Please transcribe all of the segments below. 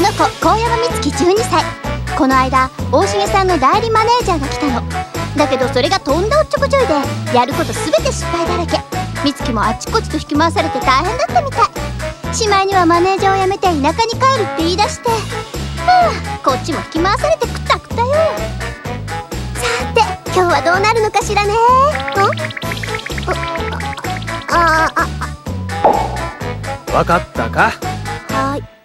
この子高山美月12歳この間大重さんの代理マネージャーが来たの。だけどそれがとんだおっちょこちょいでやること全て失敗だらけ。美月もあっちこっちと引き回されて大変だったみたい。しまいにはマネージャーを辞めて田舎に帰るって言い出して。はあこっちも引き回されてくたくたよ。さて今日はどうなるのかしらね。あああ分かったか？はい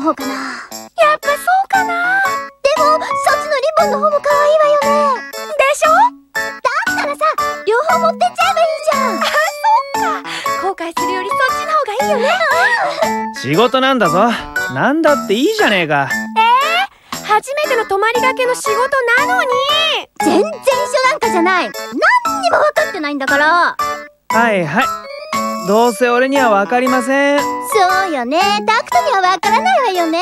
方かな。やっぱそうかな。でもそっちのリボンの方も可愛いわよね。でしょ？だったらさ両方持ってっちゃえばいいじゃん。あそっか。後悔するよりそっちの方がいいよね。仕事なんだぞ。なんだっていいじゃねえか。えー、初めての泊まりがけの仕事なのに。全然一緒なんかじゃない。何にも分かってないんだから。はいはい。どうせ俺には分かりません。そうよね。タクトには分からないわよね。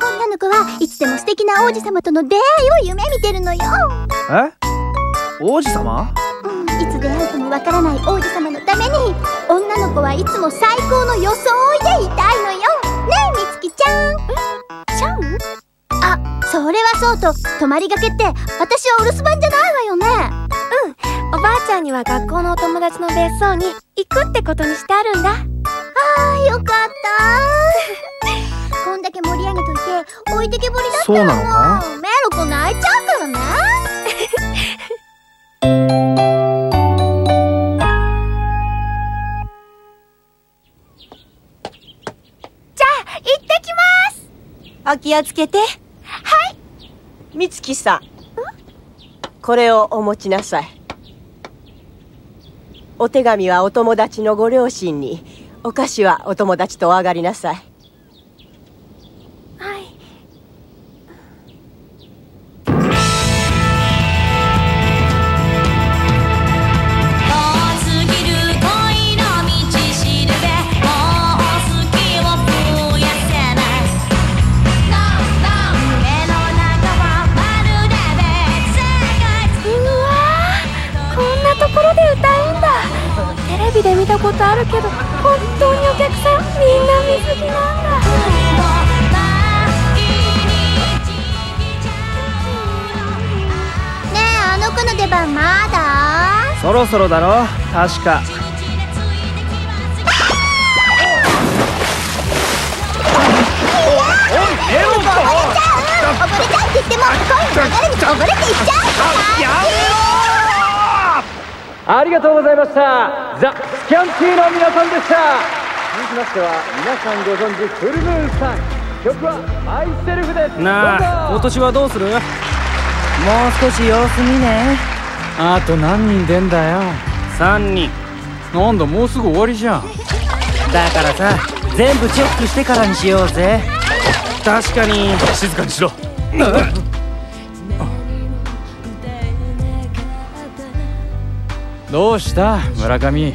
女の子はいつでも素敵な王子様との出会いを夢見てるのよ。え？王子様？うんいつ出会うとも分からない王子様のために女の子はいつも最高の装いでいたいのよ。ねえみつきちゃん？ちゃん？あそれはそうと泊まりがけって私はお留守番じゃないわよね。うん。おばあちゃんには学校のお友達の別荘に行くってことにしてあるんだあーよかった。こんだけ盛り上げといて置いてけぼりだったらそうなのか？メロコ泣いちゃうからね。じゃあ行ってきます。お気をつけて。はい。美月さん。これをお持ちなさい。お手紙はお友達のご両親にお菓子はお友達とお上がりなさい。確か。おいエロコ溺れちゃうって言っても恋の流れに溺れていっちゃうやめろありがとうございました。ザ・スキャンティーの皆さんでした。続きましては皆さんご存知フルムーンさん。曲はマイセルフで。すなあ今年はどうする？もう少し様子見ね。あと何人出んだよ3人。なんだもうすぐ終わりじゃん。だからさ全部チェックしてからにしようぜ。確かに。静かにしろ。どうした村上？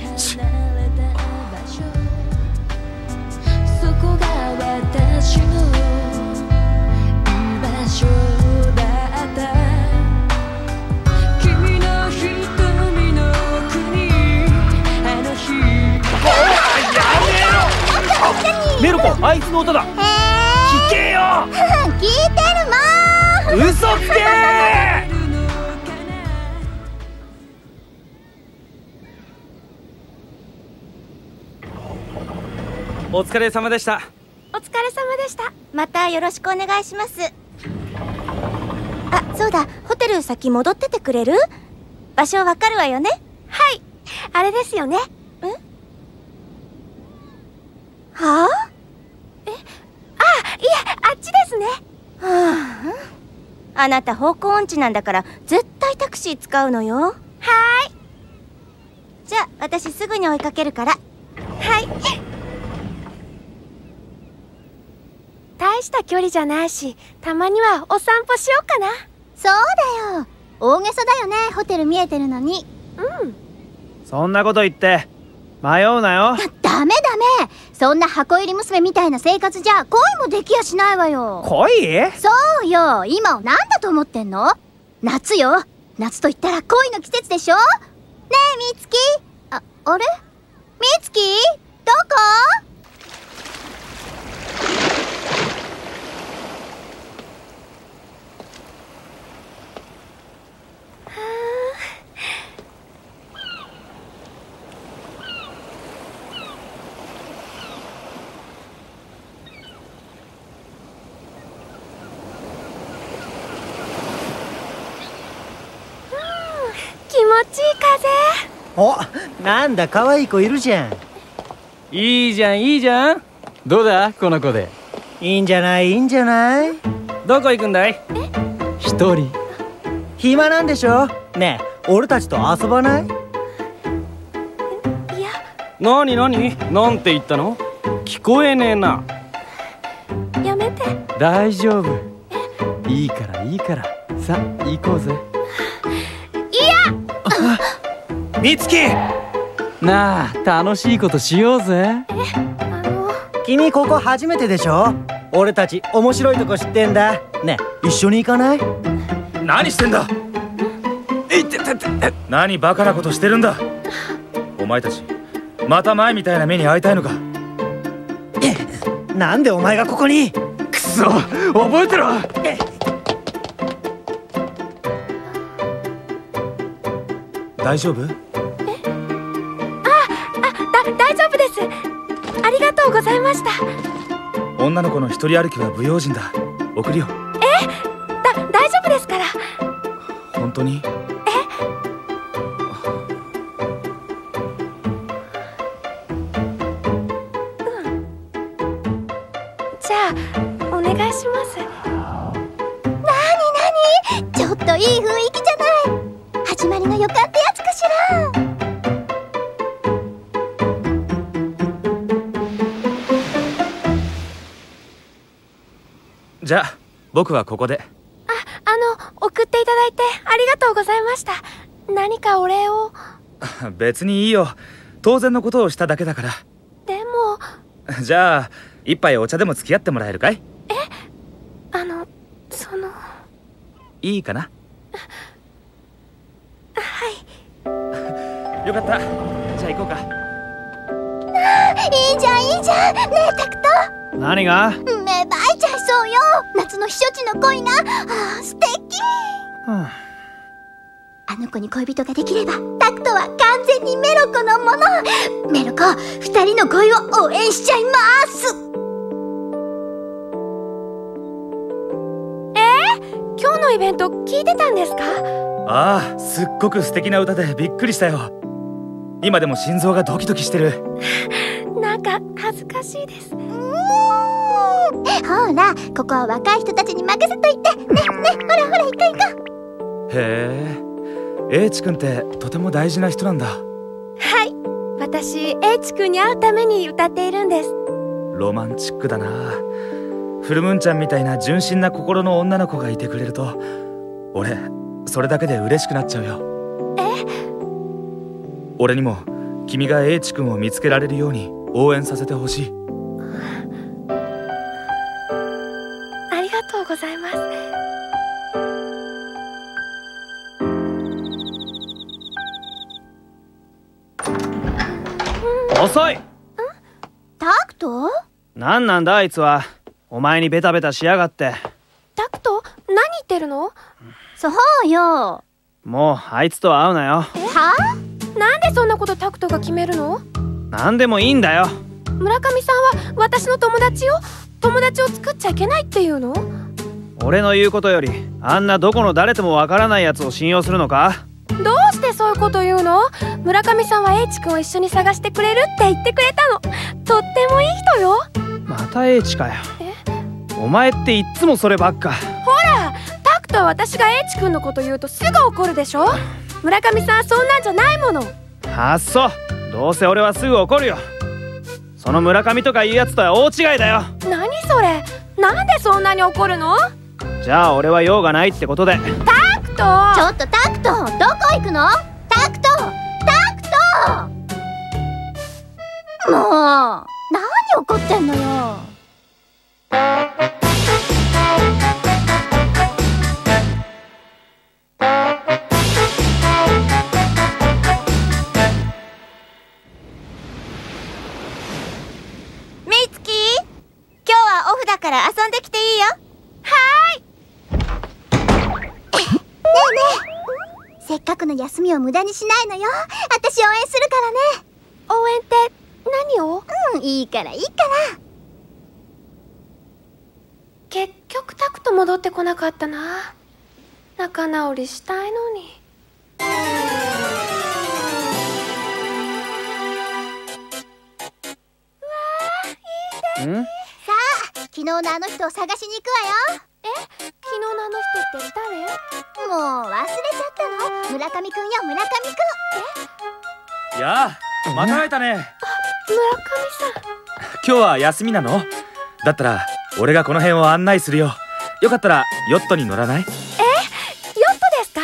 あいつの音だ。へ聞けよ。聞いてるもん嘘つけ。お疲れ様でした。お疲れ様でした。またよろしくお願いします。あそうだ。ホテル先戻っててくれる？場所わかるわよね？はい。あれですよね。ん？はあえあいえあっちですねはああなた方向音痴なんだから絶対タクシー使うのよ。はーい。じゃあ私すぐに追いかけるから。はい。大した距離じゃないしたまにはお散歩しようかな。そうだよ。大げさだよねホテル見えてるのに。うん。そんなこと言って。迷うなよ。ダメダメそんな箱入り娘みたいな生活じゃ恋もできやしないわよ。恋？そうよ。今を何だと思ってんの？夏よ。夏と言ったら恋の季節でしょ？ねえみつき。ああれみつきどこ気持ちいいおなんだ可愛い子いるじゃん。いいじゃんいいじゃん。どうだこの子で？いいんじゃない？いいんじゃない？どこ行くんだい？一人。暇なんでしょ？ねえ俺たちと遊ばない？風いや。なになになんて言ったの？聞こえねえな。やめて。大丈夫。いいからいいから。さ行こうぜみつきなあ楽しいことしようぜ。あの。君ここ初めてでしょ？俺たち面白いとこ知ってんだ。ねえ一緒に行かない？何してんだ？いってってって何バカなことしてるんだ？お前たちまた前みたいな目に遭いたいのか？なんでお前がここに？くそ覚えてろ大丈夫？だ大丈夫です。ありがとうございました。女の子の一人歩きは不用心だ。送るよ。だ大丈夫ですから。本当に？僕はここで。あの送っていただいてありがとうございました。何かお礼を。別にいいよ。当然のことをしただけだから。でも。じゃあ一杯お茶でも付き合ってもらえるかい？あのその。いいかな？はい。よかった。じゃあ行こうか。いいじゃんいいじゃん。ねえタクト何が？芽生えちゃいそうよ。夏の避暑地の恋があー素敵。うんあの子に恋人ができればタクトは完全にメロコのもの。メロコ二人の恋を応援しちゃいます。今日のイベント聞いてたんですか？ああすっごく素敵な歌でびっくりしたよ。今でも心臓がドキドキしてる。なんか恥ずかしいです。うーんほらここは若い人たちに任せといて。ねねほらほら行こう行こへえ英知くんってとても大事な人なんだ。はい私 H 君に会うために歌っているんです。ロマンチックだな。フルムーンちゃんみたいな純真な心の女の子がいてくれると俺それだけで嬉しくなっちゃうよ。俺にも君が H 君を見つけられるように応援させてほしい遅い。タクト？何なんだあいつは。お前にベタベタしやがって。タクト？何言ってるの？そうよ。もうあいつとは会うなよ。は？なんでそんなことタクトが決めるの？何でもいいんだよ。村上さんは私の友達よ友達を作っちゃいけないっていうの？俺の言うことよりあんなどこの誰ともわからないやつを信用するのか？どうしてそういうこと言うの？村上さんは H 君を一緒に探してくれるって言ってくれたの。とってもいい人よ。また H かよ。お前っていっつもそればっか。ほらタクトは私が H 君のこと言うとすぐ怒るでしょ？村上さんはそんなんじゃないもの。あっそ。どうせ俺はすぐ怒るよ。その村上とかいうやつとは大違いだよ。何それ？なんでそんなに怒るの？じゃあ俺は用がないってことで。タクト。ちょっとタクト。どこ行くの？タクト。タクト。もう何怒ってんのよ。せっかくの休みを無駄にしないのよ。私応援するからね。応援って何を？うんいいからいいから。結局タクト戻ってこなかったな。仲直りしたいのに。ん？さあ昨日のあの人を探しに行くわよ。え？昨日のあの人って誰？もう忘れちゃったの？村上くんよ村上くんやあまた会えたね。村上さん。今日は休みなの？だったら俺がこの辺を案内するよ。よかったらヨットに乗らない？ヨットですか？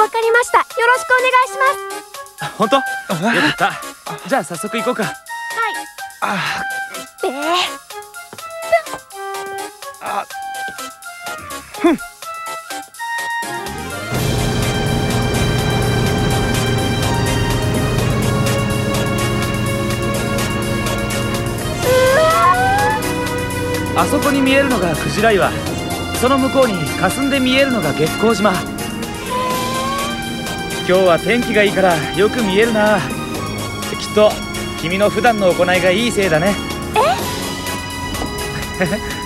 わかりました。よろしくお願いします。本当？よかった。じゃあ早速行こうかべえあ。そこに見えるのがクジラ岩。その向こうに霞んで見えるのが月光島。今日は天気がいいからよく見えるな。きっと君の普段の行いがいいせいだね。タ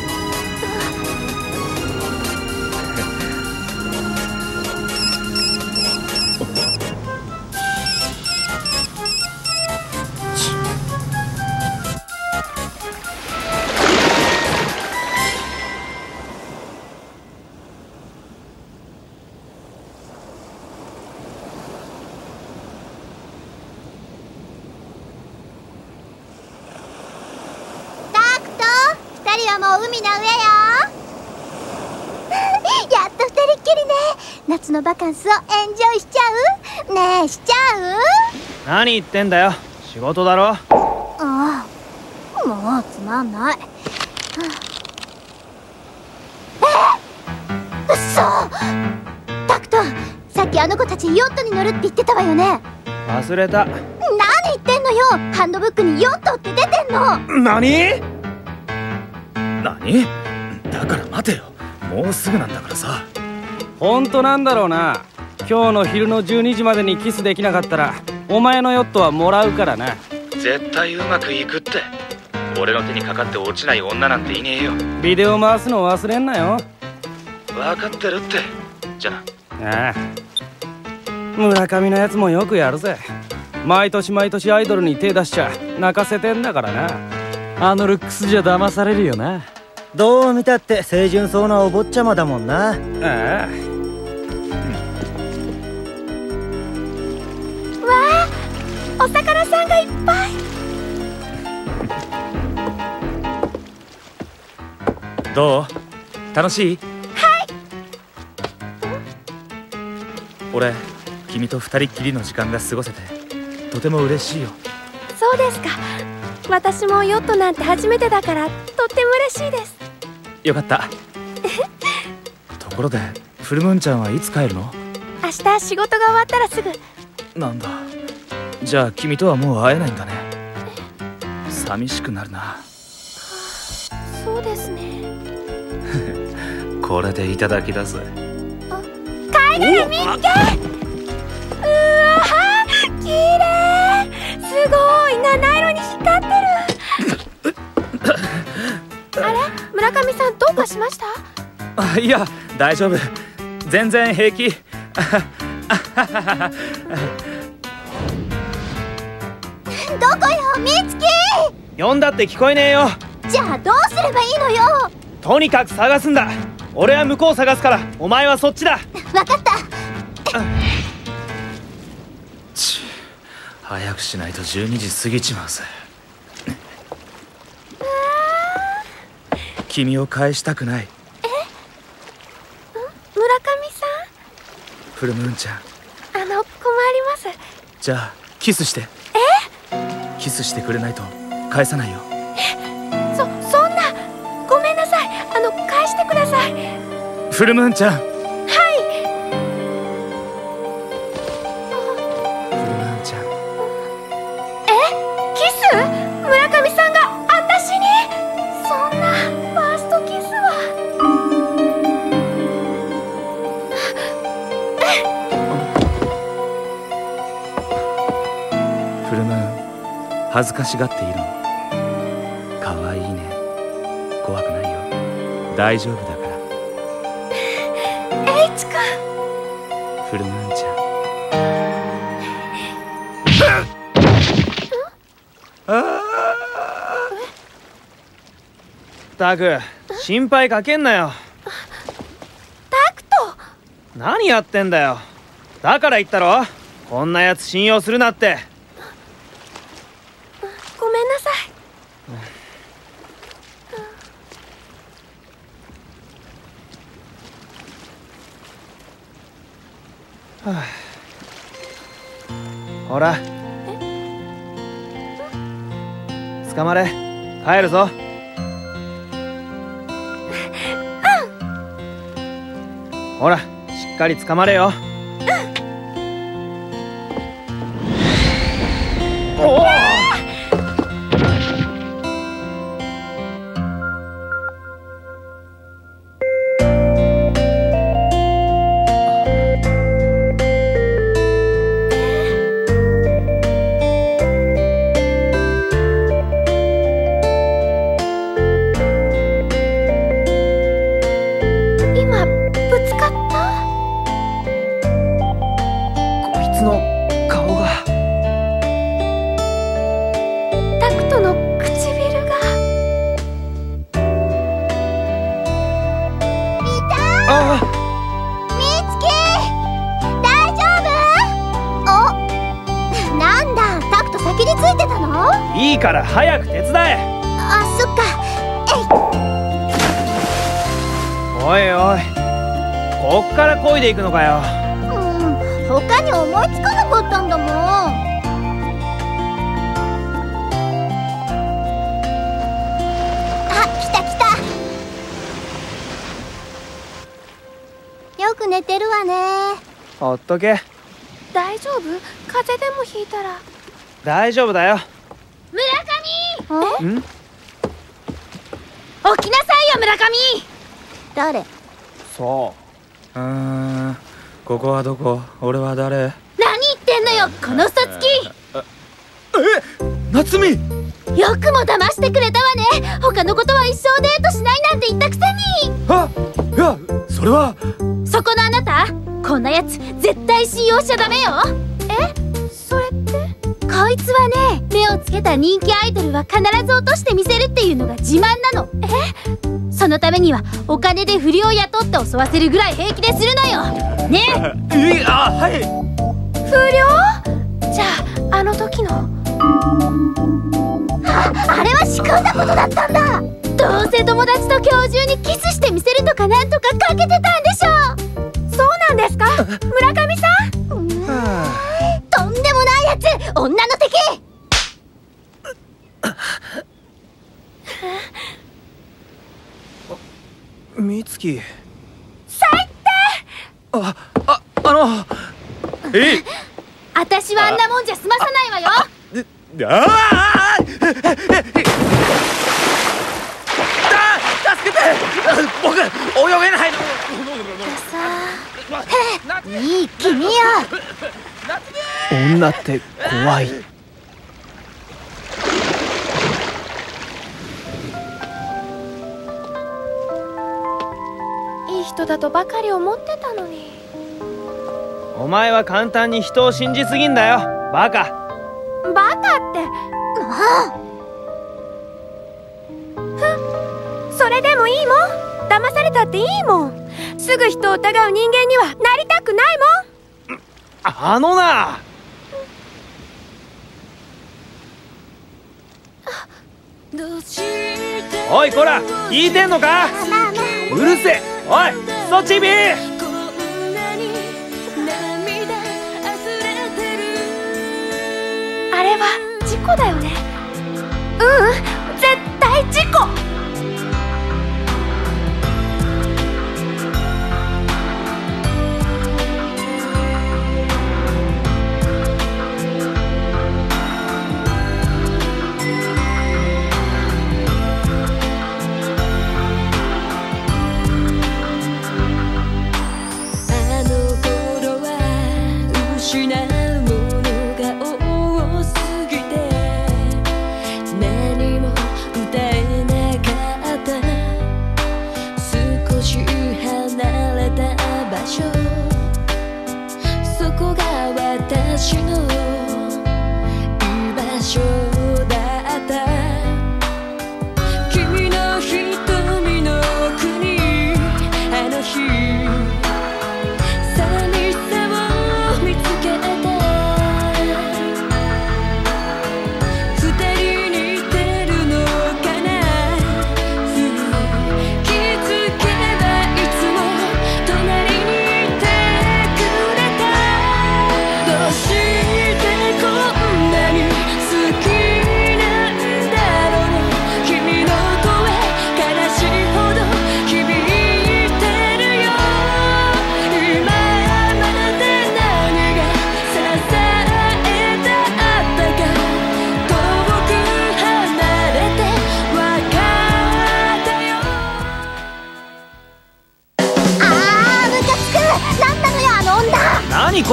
何言ってんだよ。仕事だろ。ああもうつまんない。えっうっそタクトさっきあの子たちヨットに乗るって言ってたわよね。忘れた。何言ってんのよ。ハンドブックにヨットって出てんの。何？何？だから待てよ。もうすぐなんだからさ。本当なんだろうな。今日の昼の12時までにキスできなかったらお前のヨットはもらうからな。絶対うまくいくって。俺の手にかかって落ちない女なんていねえよ。ビデオ回すの忘れんなよ。分かってるって。じゃなああ。村上のやつもよくやるぜ。毎年毎年アイドルに手出しちゃ泣かせてんだからな。あのルックスじゃ騙されるよな。どう見たって清純そうなお坊ちゃまだもんな。ああぱどう？楽しい？はい。俺君と二人きりの時間が過ごせてとても嬉しいよ。そうですか。私もヨットなんて初めてだからとっても嬉しいです。よかった。ところでフルムーンちゃんはいつ帰るの？明日仕事が終わったらすぐ。なんだ。じゃあ君とはもう会えないんだね。寂しくなるな。そうですね。これでいただきだぜ貝殻見つけ。うわ綺麗。すごい。七色に光ってる。あれ？村上さんどうかしました？あいや大丈夫。全然平気こよみつき呼んだって聞こえねえよ。じゃあどうすればいいのよ。とにかく探すんだ。俺は向こう探すからお前はそっちだ。わかった。ち早くしないと12時過ぎちまうぜ。君を返したくない。村上さフルムーンちゃんん。あの困ります。じゃあキスしてキスしてくれないと返さないよ。そそんなごめんなさい。あの返してください。フルムーンちゃん。はい。フルムーン恥ずかしがっているの。かわいいね。怖くないよ。大丈夫だから。エイチ君フルムーンちゃ。んったく心配かけんなよ。タクト。何やってんだよ。だから言ったろ。こんなやつ信用するなってごめんなさいほら。捕まれ。帰るぞ。ほらしっかり捕まれよ早く手伝え。あそっか。おいおい。こっから漕いでいくのかよ。うん。他に思いつかなかったんだもん。あ来た来た。よく寝てるわね。ほっとけ。大丈夫？風邪でもひいたら。大丈夫だよ。村上ん？起きなさいよ村上。誰？そう。うーん。ここはどこ？俺は誰？何言ってんのよこの嘘つき。夏美！よくも騙してくれたわね。他のことは一生デートしないなんて言ったくせに。あいやそれは。そこのあなた？こんなやつ絶対信用しちゃダメよ。え？それって？こいつはね目をつけた人気アイドルは必ず落としてみせるっていうのが自慢なの。え？そのためにはお金で不良を雇って襲わせるぐらい平気でするのよ。ね？いあはい。不良？じゃああの時の？ああれは仕組んだことだったんだ。どうせ友達と今日中にキスしてみせるとかなんとかかけてたんでしょそうなんですか？村上女の敵！最低！あ、あ、あの。えはあんなもんじゃ済まさないわよ！あああいのいい君よ女って怖い。いい人だとばかり思ってたのに。お前は簡単に人を信じすぎんだよ。バカ。バカって。ふんそれでもいいもん。騙されたっていいもん。すぐ人を疑う人間にはなりたくないもん。あのなおいこら聞いてんのか？うるせえ。おいクソチビあれは事故だよね。ううん。所。そこが私の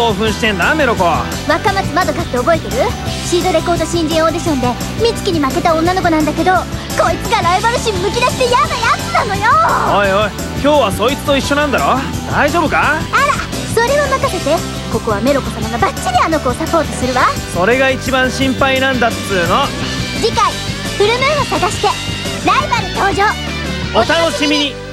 興奮してんだメロコ。若松まどかって覚えてる？シードレコード新人オーディションで美月に負けた女の子なんだけどこいつがライバル心むき出して嫌なやつなのよ！おいおい今日はそいつと一緒なんだろ？大丈夫か？あらそれは任せて。ここはメロコ様がバッチリあの子をサポートするわ。それが一番心配なんだっつうの。次回フルムーンを探してライバル登場。お楽しみに